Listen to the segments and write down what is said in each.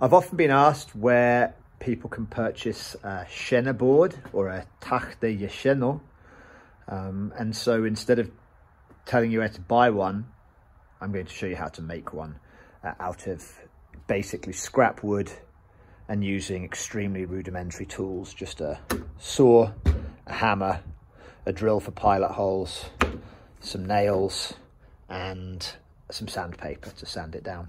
I've often been asked where people can purchase a Shena board or a Taxte-ye Šeno. Um, and so instead of telling you where to buy one, I'm going to show you how to make one uh, out of basically scrap wood and using extremely rudimentary tools, just a saw, a hammer, a drill for pilot holes, some nails, and some sandpaper to sand it down.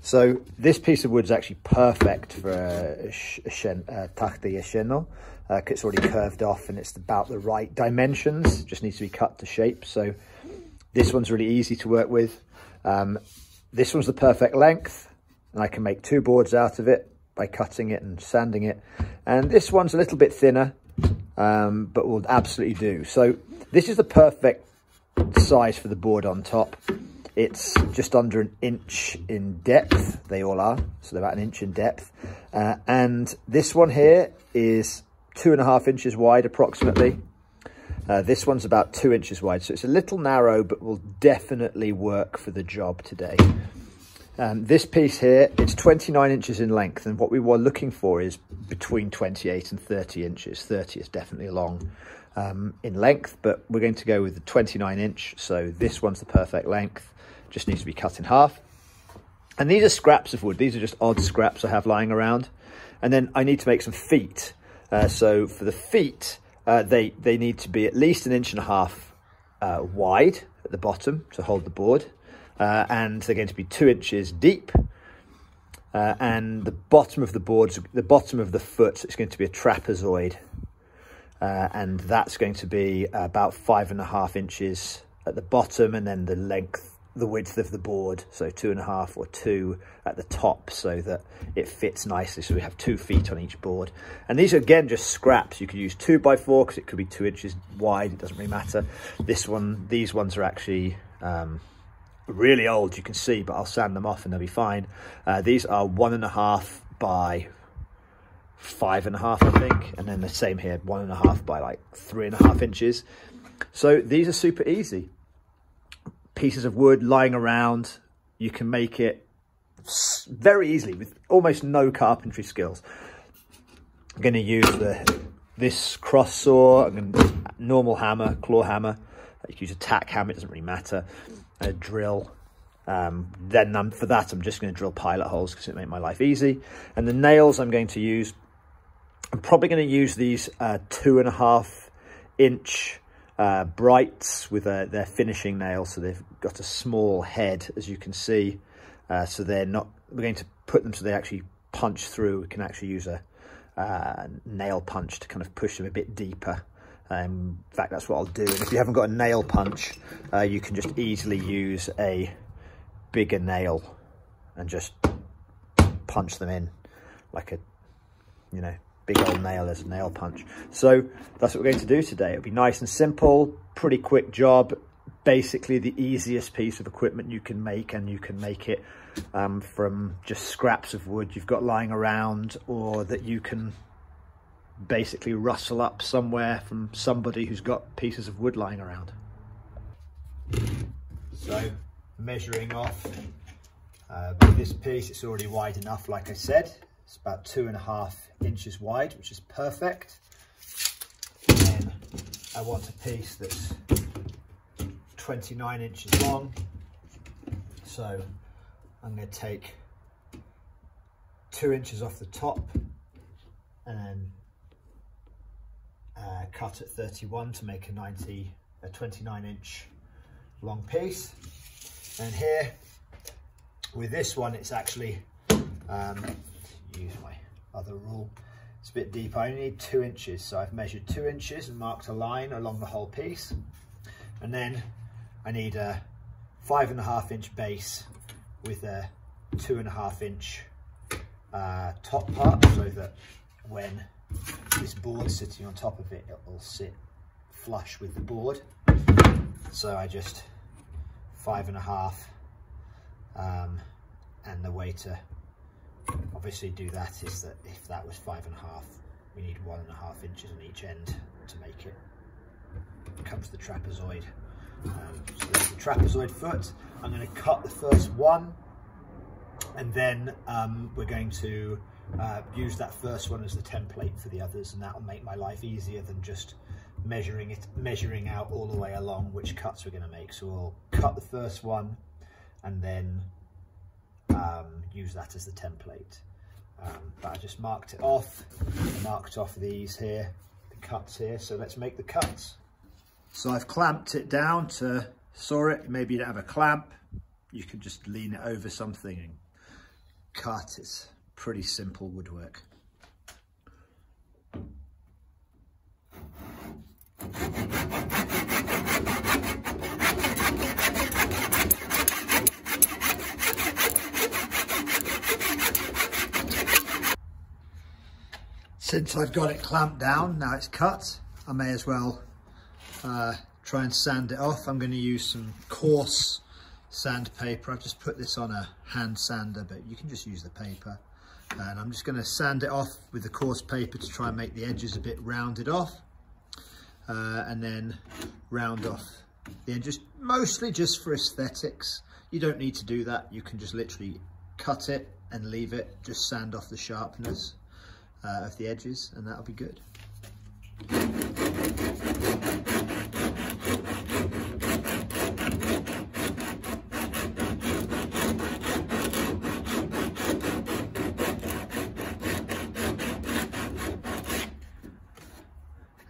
So this piece of wood is actually perfect for a, shen, a Taxte-ye Šeno. Uh, it's already curved off and it's about the right dimensions, just needs to be cut to shape. So this one's really easy to work with. Um, this one's the perfect length and I can make two boards out of it by cutting it and sanding it. And this one's a little bit thinner, um, but will absolutely do. So this is the perfect size for the board on top. It's just under an inch in depth. They all are. So they're about an inch in depth. Uh, and this one here is two and a half inches wide approximately. Uh, this one's about two inches wide. So it's a little narrow, but will definitely work for the job today. Um, this piece here, it's 29 inches in length. And what we were looking for is between 28 and 30 inches. 30 is definitely long um, in length, but we're going to go with the 29 inch. So this one's the perfect length just needs to be cut in half. And these are scraps of wood. These are just odd scraps I have lying around. And then I need to make some feet. Uh, so for the feet, uh, they, they need to be at least an inch and a half uh, wide at the bottom to hold the board. Uh, and they're going to be two inches deep. Uh, and the bottom of the board, the bottom of the foot, is going to be a trapezoid. Uh, and that's going to be about five and a half inches at the bottom and then the length the width of the board, so two and a half or two at the top so that it fits nicely. So we have two feet on each board. And these are again just scraps. You could use two by four because it could be two inches wide. It doesn't really matter. This one, these ones are actually um, really old, you can see, but I'll sand them off and they'll be fine. Uh, these are one and a half by five and a half, I think. And then the same here, one and a half by like three and a half inches. So these are super easy pieces of wood lying around. You can make it very easily with almost no carpentry skills. I'm going to use the this cross saw, I'm going normal hammer, claw hammer. You can use a tack hammer, it doesn't really matter. A drill. Um, then um, for that, I'm just going to drill pilot holes because it make my life easy. And the nails I'm going to use, I'm probably going to use these uh, two and a half inch uh, brights with their finishing nails. So they've got a small head, as you can see. Uh, so they're not, we're going to put them so they actually punch through. We can actually use a uh, nail punch to kind of push them a bit deeper. Um, in fact, that's what I'll do. And if you haven't got a nail punch, uh, you can just easily use a bigger nail and just punch them in like a, you know, big old nail as a nail punch. So that's what we're going to do today. It'll be nice and simple, pretty quick job. Basically the easiest piece of equipment you can make and you can make it um, from just scraps of wood you've got lying around or that you can basically rustle up somewhere from somebody who's got pieces of wood lying around. So measuring off uh, this piece, it's already wide enough like I said. It's about two and a half inches wide, which is perfect. And I want a piece that's 29 inches long. So I'm going to take two inches off the top and then uh, cut at 31 to make a 90, a 29 inch long piece. And here with this one, it's actually um, use my other rule. It's a bit deep, I only need two inches. So I've measured two inches and marked a line along the whole piece. And then I need a five and a half inch base with a two and a half inch uh, top part so that when this board's sitting on top of it, it will sit flush with the board. So I just five and a half um, and the way to obviously do that is that if that was five and a half, we need one and a half inches on each end to make it comes the trapezoid. Um, so the trapezoid foot. I'm going to cut the first one And then um, we're going to uh, use that first one as the template for the others and that'll make my life easier than just measuring it, measuring out all the way along which cuts we're going to make. So we'll cut the first one and then um, use that as the template. Um, but I just marked it off, marked off these here, the cuts here. So let's make the cuts. So I've clamped it down to saw it. Maybe you don't have a clamp. You can just lean it over something and cut. It's pretty simple woodwork. Since I've got it clamped down, now it's cut, I may as well uh, try and sand it off. I'm going to use some coarse sandpaper. I've just put this on a hand sander, but you can just use the paper. And I'm just going to sand it off with the coarse paper to try and make the edges a bit rounded off. Uh, and then round off the edges, mostly just for aesthetics. You don't need to do that. You can just literally cut it and leave it, just sand off the sharpness uh, of the edges and that'll be good.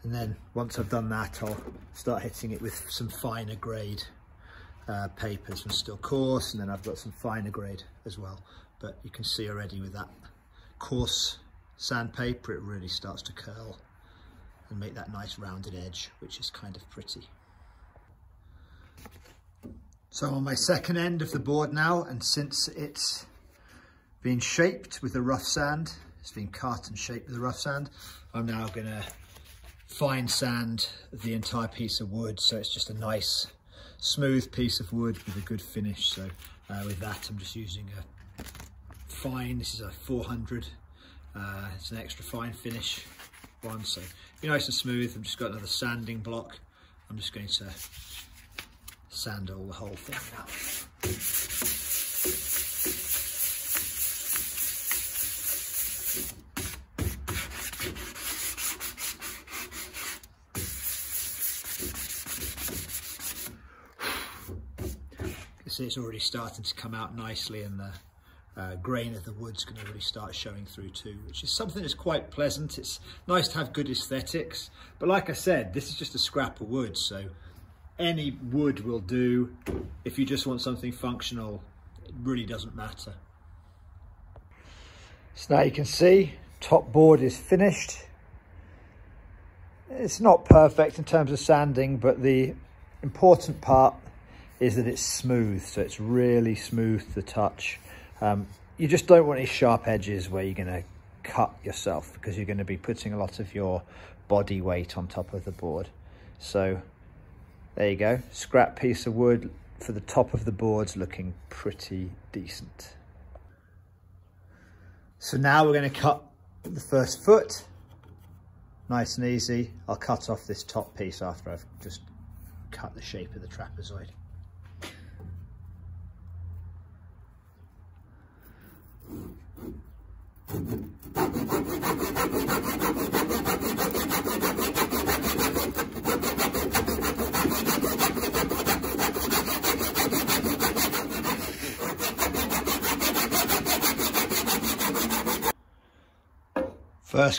And then once I've done that, I'll start hitting it with some finer grade uh, papers and still coarse. And then I've got some finer grade as well. But you can see already with that coarse sandpaper, it really starts to curl and make that nice rounded edge, which is kind of pretty. So on my second end of the board now, and since it's been shaped with the rough sand, it's been cut and shaped with the rough sand, I'm now gonna fine sand the entire piece of wood so it's just a nice smooth piece of wood with a good finish. So uh, with that, I'm just using a fine, this is a 400 uh, it's an extra fine finish one, so be nice and smooth. I've just got another sanding block. I'm just going to sand all the whole thing. You see it's already starting to come out nicely in the uh, grain of the wood's going to really start showing through too, which is something that's quite pleasant. It's nice to have good aesthetics, but like I said, this is just a scrap of wood, so any wood will do. If you just want something functional, it really doesn't matter. So now you can see top board is finished. It's not perfect in terms of sanding, but the important part is that it's smooth. So it's really smooth to touch. Um, you just don't want any sharp edges where you're going to cut yourself because you're going to be putting a lot of your body weight on top of the board. So there you go, scrap piece of wood for the top of the board's looking pretty decent. So now we're going to cut the first foot, nice and easy. I'll cut off this top piece after I've just cut the shape of the trapezoid. First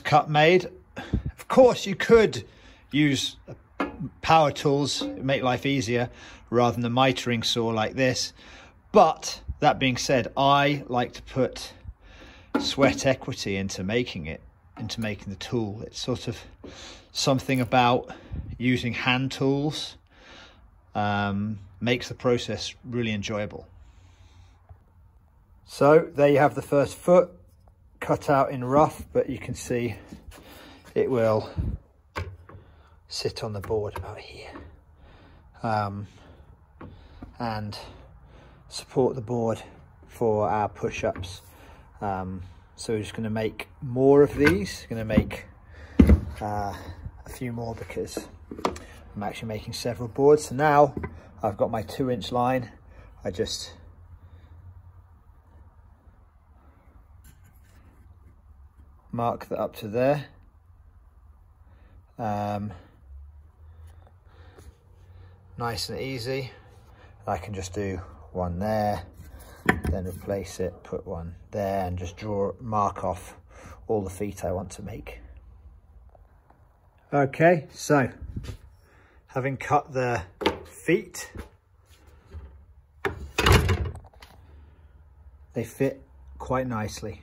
cut made. Of course you could use power tools, make life easier, rather than the mitering saw like this. But that being said, I like to put sweat equity into making it, into making the tool. It's sort of something about using hand tools um, makes the process really enjoyable. So there you have the first foot cut out in rough, but you can see it will sit on the board about here um, and support the board for our push-ups um, so we're just going to make more of these. Going to make uh, a few more because I'm actually making several boards. So now I've got my two inch line. I just mark that up to there. Um, nice and easy. I can just do one there, then replace it, put one there and just draw, mark off all the feet I want to make. Okay, so having cut the feet, they fit quite nicely.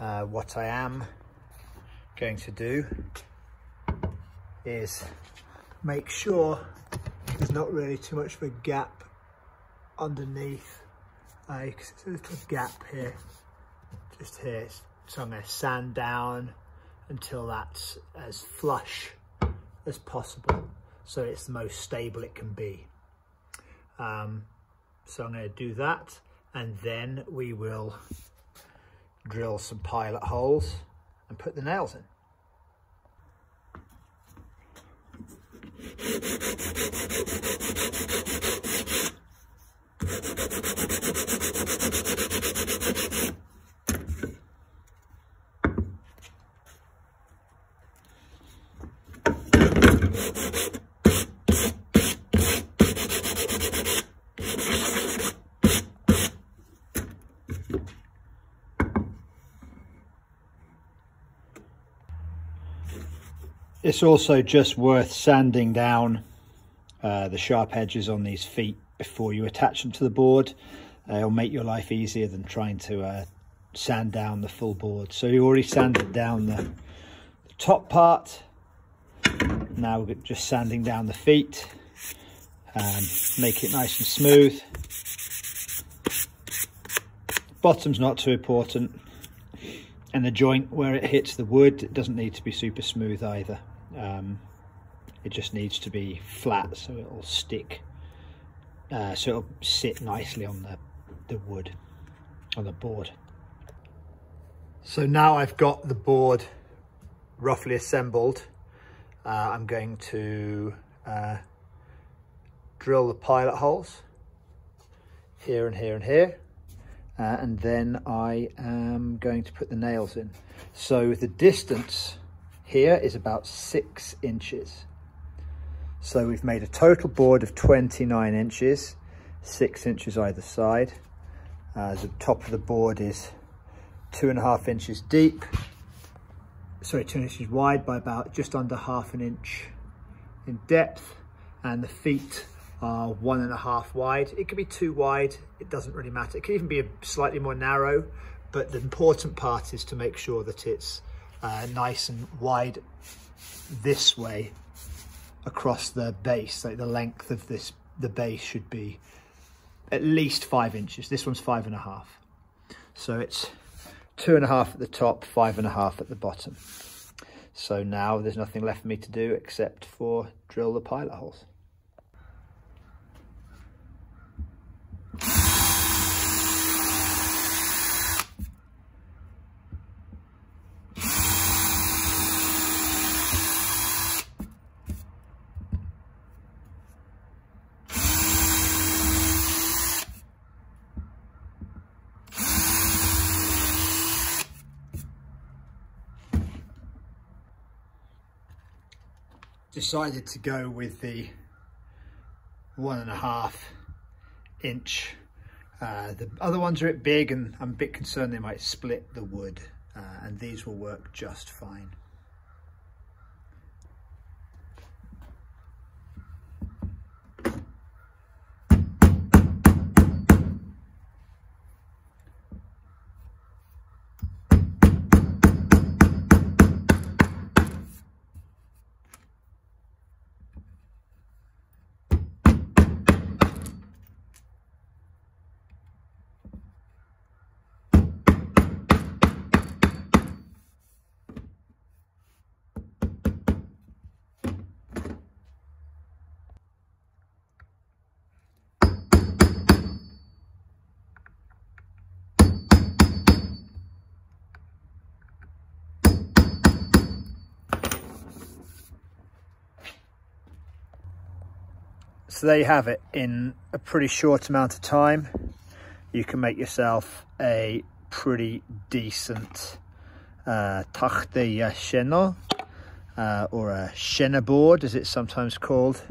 Uh, what I am going to do is make sure there's not really too much of a gap underneath uh, you can see a little gap here. Just here. So I'm going to sand down until that's as flush as possible so it's the most stable it can be. Um, so I'm going to do that and then we will drill some pilot holes and put the nails in It's also just worth sanding down uh, the sharp edges on these feet before you attach them to the board. It'll make your life easier than trying to uh, sand down the full board. So you already sanded down the, top part. Now we're just sanding down the feet and make it nice and smooth. Bottom's not too important and the joint where it hits the wood it doesn't need to be super smooth either um, it just needs to be flat so it'll stick uh, so it'll sit nicely on the, the wood on the board. So now I've got the board roughly assembled uh, I'm going to uh, drill the pilot holes here and here and here uh, and then I am going to put the nails in. So the distance here is about six inches. So we've made a total board of 29 inches, six inches either side. Uh, the top of the board is two and a half inches deep, sorry, two inches wide by about just under half an inch in depth. And the feet are one and a half wide. It could be too wide, it doesn't really matter. It could even be a slightly more narrow, but the important part is to make sure that it's uh, nice and wide this way across the base. Like the length of this the base should be at least five inches. This one's five and a half. So it's two and a half at the top five and a half at the bottom. So now there's nothing left for me to do except for drill the pilot holes decided to go with the one and a half inch. Uh, the other ones are a bit big and I'm a bit concerned they might split the wood uh, and these will work just fine. So there you have it. In a pretty short amount of time, you can make yourself a pretty decent uh, taxte-ye šeno, uh, or a shena board as it's sometimes called.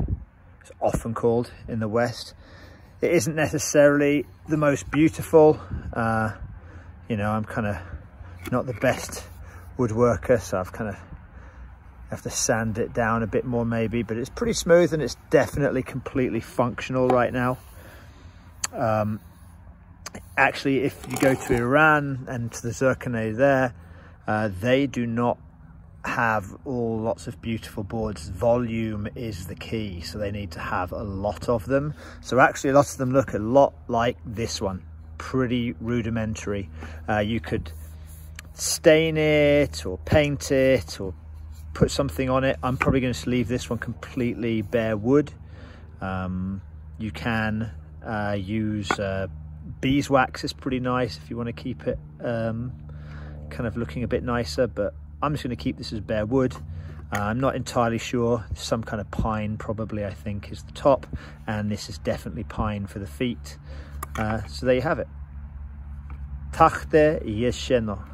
It's often called in the West. It isn't necessarily the most beautiful. Uh, you know, I'm kind of not the best woodworker, so I've kind of have to sand it down a bit more maybe, but it's pretty smooth and it's definitely completely functional right now. Um, actually, if you go to Iran and to the Zurkhaneh there, uh, they do not have all lots of beautiful boards. Volume is the key, so they need to have a lot of them. So actually, a lot of them look a lot like this one, pretty rudimentary. Uh, you could stain it or paint it or put something on it. I'm probably going to leave this one completely bare wood. Um, you can uh, use uh, beeswax, it's pretty nice if you want to keep it um, kind of looking a bit nicer, but I'm just going to keep this as bare wood. Uh, I'm not entirely sure, some kind of pine probably I think is the top, and this is definitely pine for the feet. Uh, so there you have it. Taxte-ye Šeno.